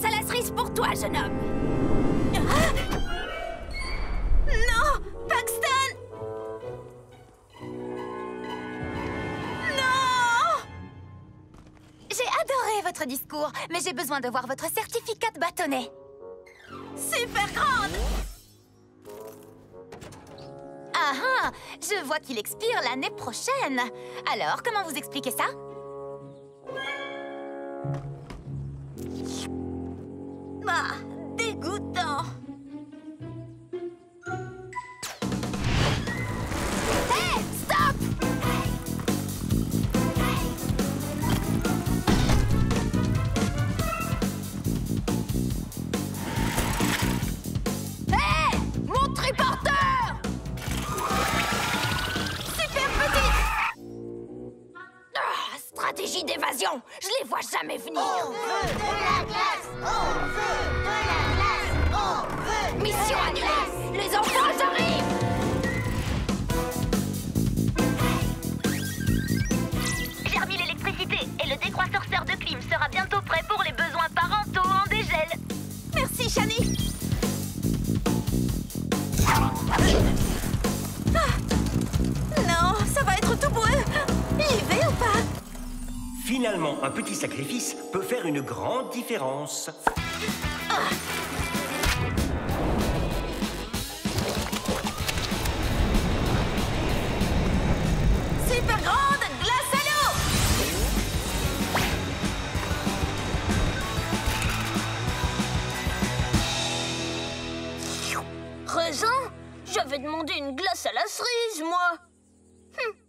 la cerise pour toi, jeune homme. Non Paxton Non J'ai adoré votre discours, mais j'ai besoin de voir votre certificat de bâtonnet. Super grande Ah ah Je vois qu'il expire l'année prochaine. Alors, comment vous expliquez ça? Ah, dégoûtant. Hé Stop! Hé Mon triporteur! Super petite Ah, Stratégie d'évasion! Je les vois jamais venir! On le décroisseur de clim sera bientôt prêt pour les besoins parentaux en dégel. Merci, Shani Ah. Non, ça va être tout boueux J'y vais ou pas? Finalement, un petit sacrifice peut faire une grande différence. Super J'avais demandé une glace à la cerise, moi. Hum.